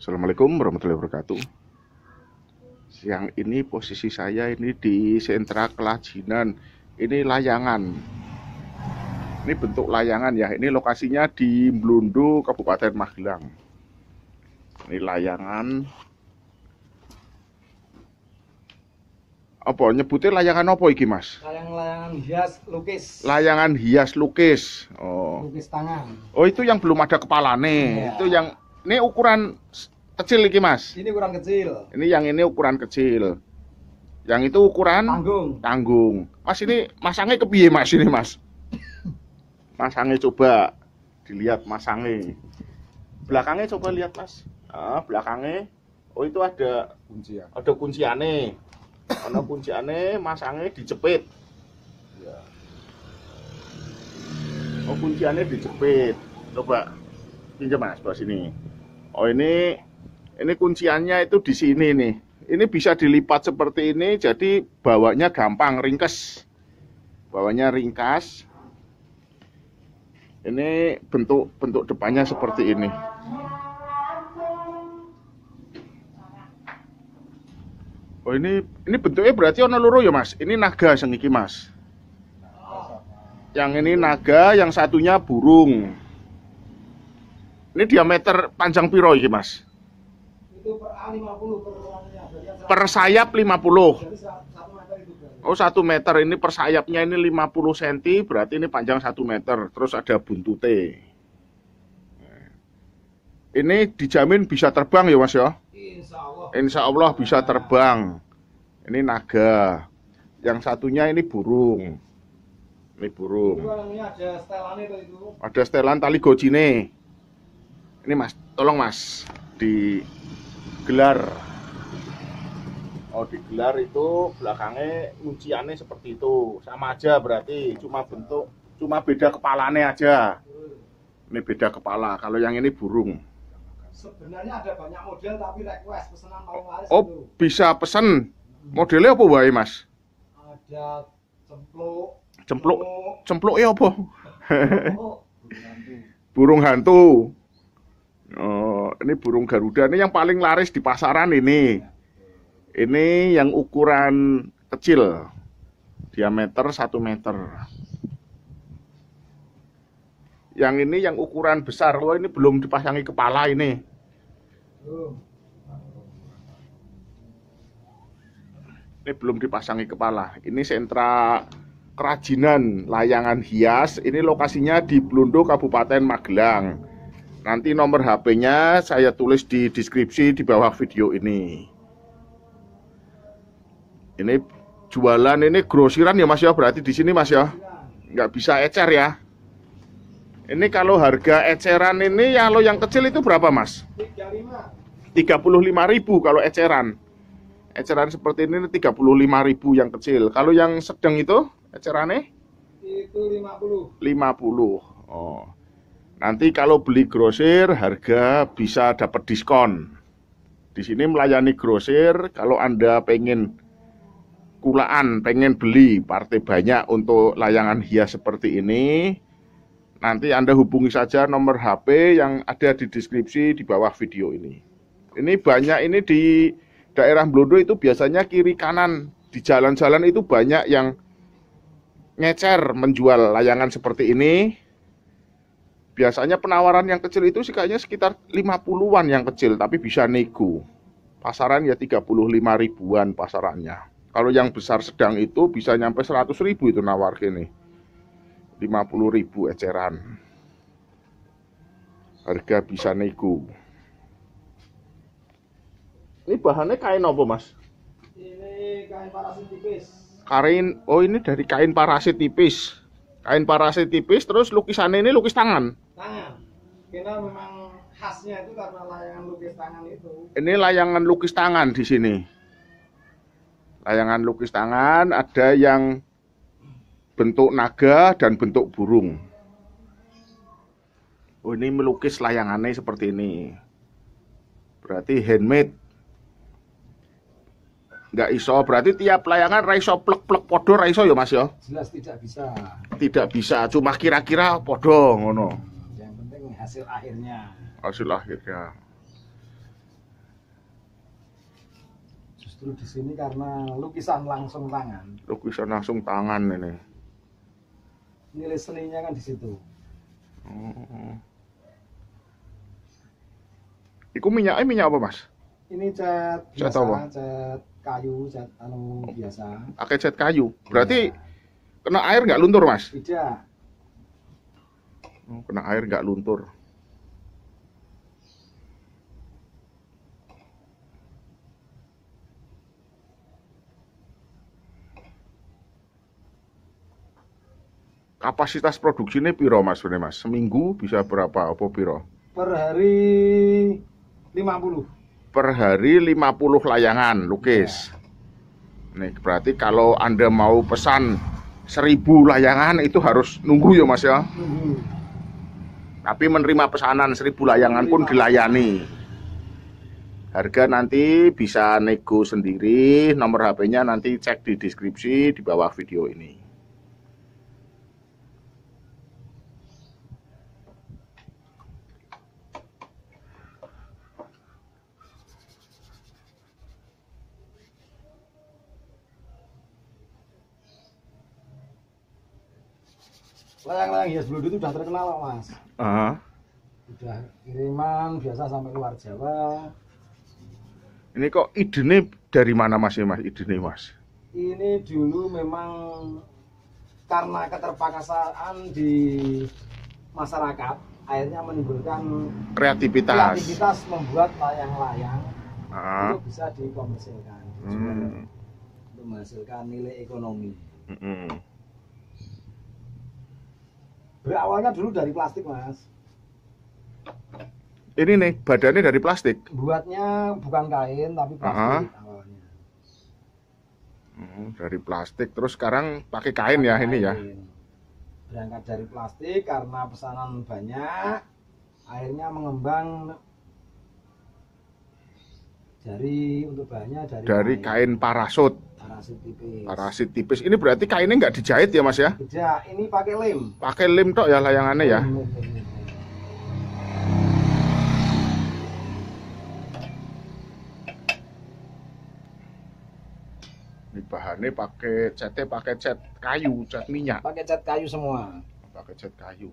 Assalamualaikum warahmatullahi wabarakatuh. Siang ini posisi saya ini di sentra kelajinan. Ini layangan. Ini bentuk layangan ya. Ini lokasinya di Blundu, Kabupaten Magelang. Ini layangan. Apa nyebutnya layangan apa iki, Mas? Layang-layangan hias lukis. Layangan hias lukis. Oh. Lukis tangan. Oh, itu yang belum ada kepalane. Iya. Itu yang ini ukuran kecil iki, Mas. Ini ukuran kecil. Ini yang ini ukuran kecil. Yang itu ukuran Tanggung. tanggung. Mas ini masangnya kepiye Mas ini Mas? Masangnya coba dilihat masangnya. Belakangnya coba lihat Mas. Ah, belakangnya. Oh itu ada Kuncian. ada kunciane. Ada kunciane, masangnya dijepit. Ya. Oh kunciannya dijepit. Coba pinjam Mas, bawah sini. Oh ini ini kunciannya itu di sini nih. Ini bisa dilipat seperti ini, jadi bawanya gampang, ringkes. Bawanya ringkas. Ini bentuk bentuk depannya seperti ini. Oh ini ini bentuknya berarti ono loro ya Mas. Ini naga sing iki Mas. Yang ini naga, yang satunya burung. Ini diameter panjang piro iki Mas? Per A50 per orangnya. Berarti Per sayap 50. Jadi sa- satu meter itu berarti. Oh, 1 meter ini per sayapnya ini 50 cm, berarti ini panjang 1 meter. Terus ada buntute. Ini dijamin bisa terbang ya Mas ya? Insya Allah. Bisa terbang. Ini naga. Yang satunya ini burung. Ini burung. ada setelan tali gojine. Ini Mas, tolong Mas digelar. Oh, digelar itu belakangnya kunciannya seperti itu. Sama aja berarti, cuma bentuk cuma beda kepalanya aja. Ini beda kepala. Kalau yang ini burung. Sebenarnya ada banyak model tapi request pesanan paling laris Oh, itu. bisa pesen. Modelnya apa wae, Mas? Ada cempluk. Cempluk. nyamuk, Cempluknya apa? burung hantu. Oh, ini burung Garuda. Ini yang paling laris di pasaran ini. Ini yang ukuran kecil. Diameter 1 meter. Yang ini yang ukuran besar. Oh, ini belum dipasangi kepala ini. Ini belum dipasangi kepala. Ini sentra kerajinan layangan hias. Ini lokasinya di Blundo, Kabupaten Magelang. Nanti nomor HP-nya saya tulis di deskripsi di bawah video ini. Ini jualan ini grosiran ya Mas ya, berarti di sini Mas ya. Nggak bisa ecer ya. Ini kalau harga eceran ini kalau yang kecil itu berapa Mas? 35. 35.000 kalau eceran. Eceran seperti ini 35.000 yang kecil. Kalau yang sedang itu ecerannya Itu 50. 50. Oh. Nanti kalau beli grosir harga bisa dapat diskon. Di sini melayani grosir kalau Anda pengen kulaan, pengen beli partai banyak untuk layangan hias seperti ini, nanti Anda hubungi saja nomor HP yang ada di deskripsi di bawah video ini. Ini banyak ini di daerah Blondo itu biasanya kiri kanan di jalan-jalan itu banyak yang ngecer menjual layangan seperti ini. Biasanya penawaran yang kecil itu sih kayaknya sekitar 50-an yang kecil tapi bisa nego. Pasaran ya 35 ribuan pasarannya. Kalau yang besar sedang itu bisa nyampe 100 ribu itu nawar gini. 50 ribu eceran. Harga bisa nego. Ini bahannya kain apa mas? Ini kain parasit tipis. Kain, oh ini dari kain parasit tipis. Kain parasit tipis terus lukisannya ini lukis tangan. Tangan. Kita memang khasnya itu karena layangan lukis tangan itu. Ini layangan lukis tangan di sini. Layangan lukis tangan ada yang bentuk naga dan bentuk burung. Oh ini melukis layangannya seperti ini. Berarti handmade. Nggak iso, berarti tiap layangan raiso plek-plek podo raiso ya mas ya? Jelas tidak bisa. Tidak bisa, cuma kira-kira podo ngono. Hasil akhirnya. Hasil akhirnya. justru di sini karena lukisan langsung tangan. Lukisan langsung tangan ini. Nilai seninya kan di situ. Oh. Iku minyaknya minyak apa mas? Ini cat Cat biasa, apa? cat kayu, cat anu biasa. Pakai cat kayu. Berarti Ya, kena air nggak luntur mas? tidak. Oh, kena air nggak luntur. Kapasitas produksinya piro mas, ini mas? Seminggu bisa berapa? Apa piro? Per hari 50. Per hari 50 layangan lukis. Nih, berarti kalau Anda mau pesan 1000 layangan itu harus nunggu ya mas ya? Tunggu. Tapi menerima pesanan 1000 layangan pun dilayani. Harga nanti bisa nego sendiri, nomor HP-nya nanti cek di deskripsi di bawah video ini. Layang-layang hias beludut itu udah terkenal kok mas. Ah, Udah kiriman biasa sampai luar Jawa. ini kok idenya dari mana mas ya mas? Idenya mas? Ini dulu memang karena keterpaksaan di masyarakat, akhirnya menimbulkan Kreativitas. kreativitas membuat layang-layang Ah, itu bisa dikomersilkan hmm, untuk menghasilkan nilai ekonomi. mm-mm. Berawalnya dulu dari plastik mas, Ini nih badannya dari plastik. buatnya bukan kain tapi plastik awalnya. Hmm, dari plastik terus sekarang pakai kain ya ini ya. Kain. Berangkat dari plastik karena pesanan banyak, akhirnya mengembang dari untuk bahannya dari, Dari kain parasut, parasit tipis. parasit tipis. Ini berarti kainnya nggak dijahit ya mas ya? Tidak, ini pakai lem. Pakai lem tok ya layangannya ya. Lem, lem, lem, lem. Ini bahannya pakai catnya pakai cat kayu, cat minyak, Pakai cat kayu semua. pakai cat kayu.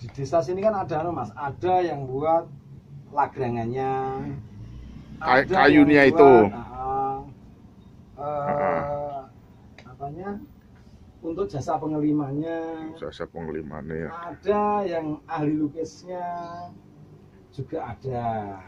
Di desa sini kan ada anu, mas, ada yang buat lagrangannya. Kay- kayunya yang itu. buat, ah, eh, apanya? Untuk jasa pengelimannya. Jasa pengelimannya ya. Ada yang ahli lukisnya juga ada.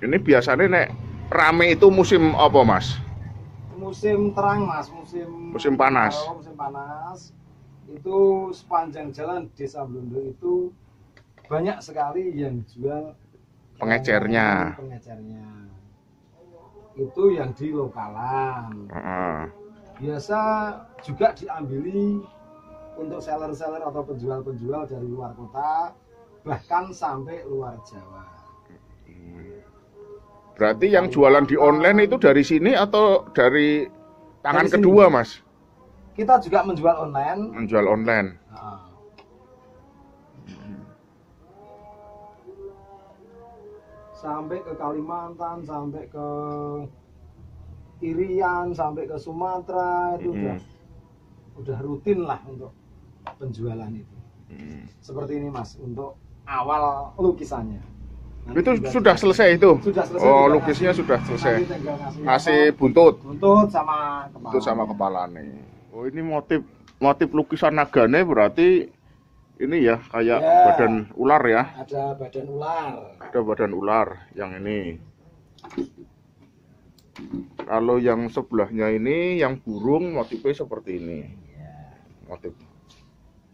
Ini biasanya nek rame itu musim apa mas? Musim terang mas, musim Musim panas. kemarau, musim panas. Itu sepanjang jalan Desa Blondo itu banyak sekali yang jual Pengecernya. Pengecernya. Itu yang di lokalan. Ah, Biasa juga diambili untuk seller-seller atau penjual-penjual dari luar kota, bahkan sampai luar Jawa. Berarti yang jualan di online itu dari sini atau dari tangan Dari sini. kedua mas? Kita juga menjual online. Menjual online. Nah, sampai ke Kalimantan, sampai ke Irian, sampai ke Sumatera itu Mm-mm. udah udah rutin lah untuk penjualan itu. Hmm. Seperti ini Mas untuk awal lukisannya. Nanti Itu sudah selesai itu? Sudah selesai. Oh, lukisnya ngasih- sudah selesai. nanti ngasih, apa, buntut. buntut sama kepala. Itu sama kepala nih. Oh ini motif motif lukisan nagane berarti ini ya kayak Ya. badan ular ya. Ada badan ular. Ada badan ular yang ini. Kalau yang sebelahnya ini yang burung motifnya seperti ini. Motif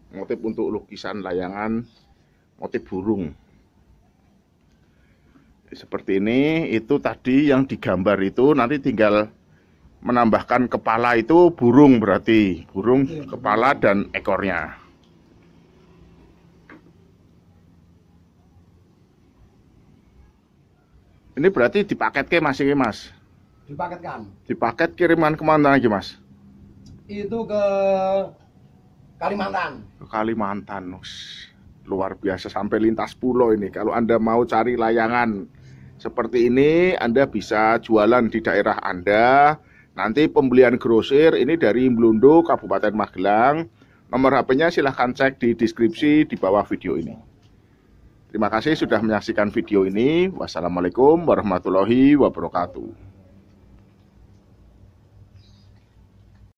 motif untuk lukisan layangan motif burung. Seperti ini itu tadi yang digambar itu nanti tinggal menambahkan kepala itu burung berarti burung Iya. kepala dan ekornya. Ini berarti dipaket ke mas ini mas? Dipaketkan. Dipaket kiriman ke mana lagi mas? Itu ke Kalimantan. Ke Kalimantan. Luar biasa sampai lintas pulau ini. Kalau Anda mau cari layangan seperti ini, Anda bisa jualan di daerah Anda. Nanti pembelian grosir ini dari Mlundo, Kabupaten Magelang. Nomor HP-nya silahkan cek di deskripsi di bawah video ini. Terima kasih sudah menyaksikan video ini. Wassalamualaikum warahmatullahi wabarakatuh.